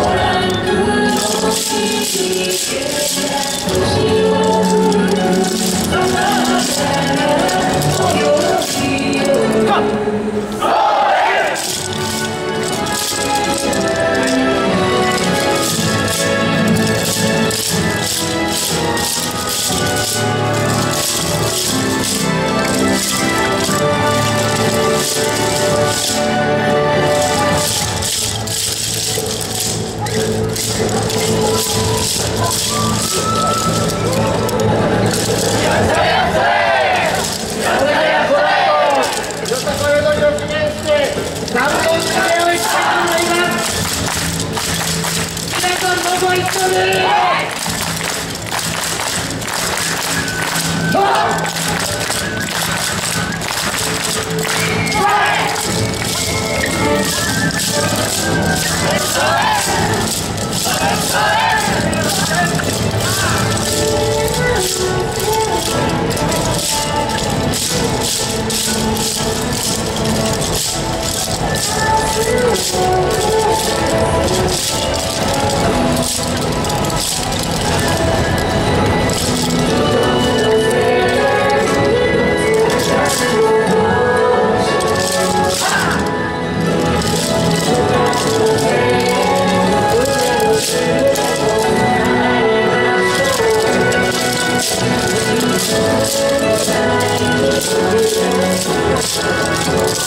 Hola. Let's go!